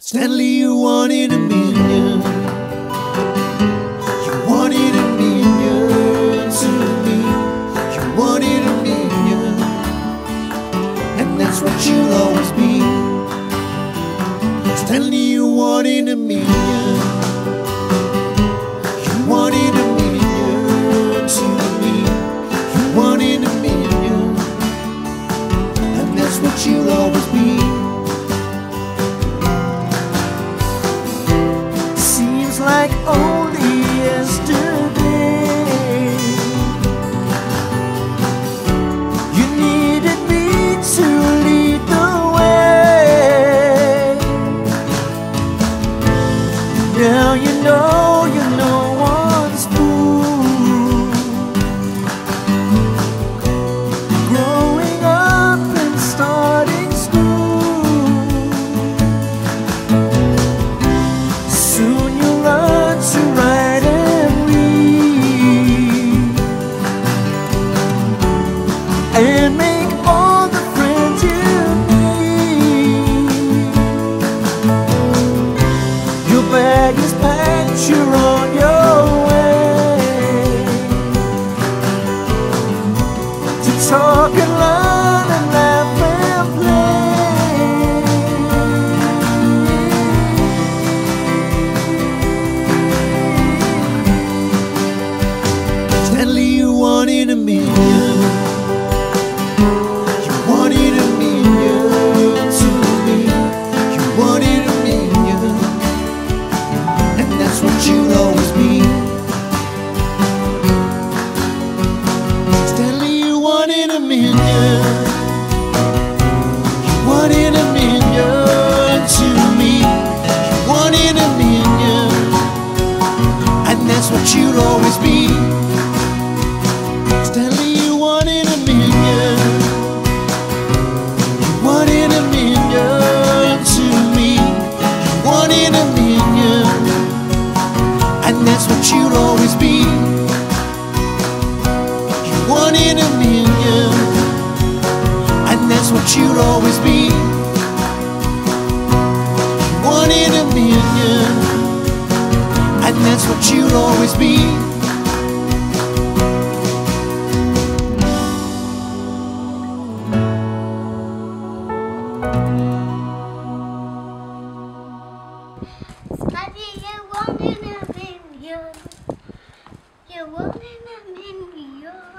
Stanley, you wanted a million. You wanted a million to me. You wanted a million. And that's what you'll always be. Stanley, you wanted a million. You wanted a million to me. You wanted a million. And that's what you'll always be. Like only And make all the friends you need. Your bag is packed, you're on your way. To talk and learn and laugh and play. Stanley, you wanted a million. You'll always be. Stanley, you wanted a million. You wanted a million to me. You wanted a million. And that's what you'll always be. You wanted a million. And that's what you'll always be. You wanted a million. What you'll always be. You wanted a million. You wanted